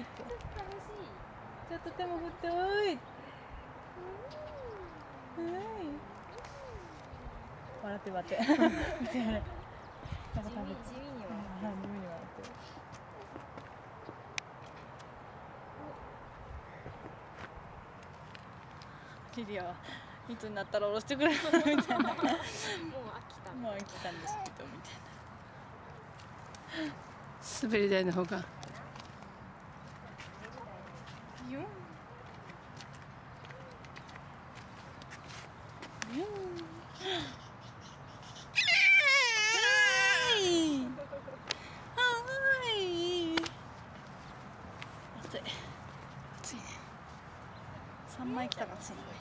いって。ちょっと手も振っておい。笑って笑って。地味地味にはうん地味に笑って。るリリアはいつになったら下ろしてくれるの？みたいな。もう飽きた。もう来たんですけどみたいな。滑り台の方が Yon. Yon. 暑い。暑いね。三枚来たら暑い。